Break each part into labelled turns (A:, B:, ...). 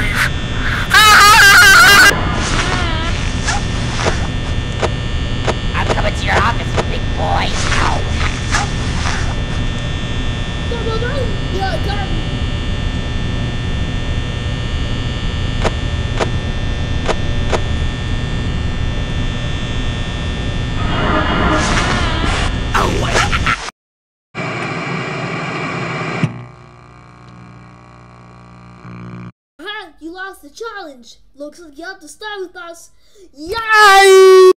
A: alive.
B: You lost the challenge. Looks like you have to stay with us. Yay!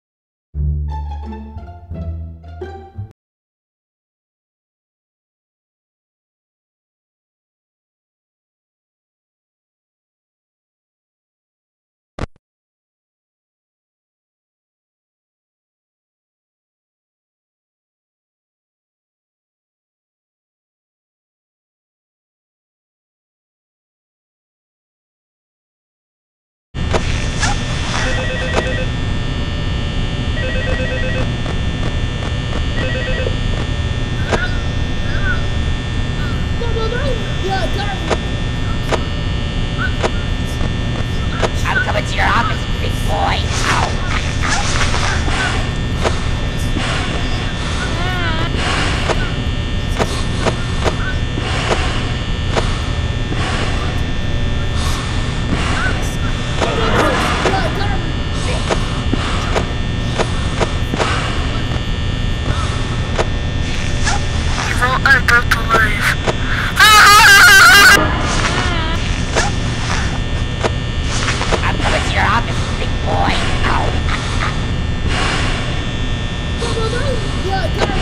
B: Yeah,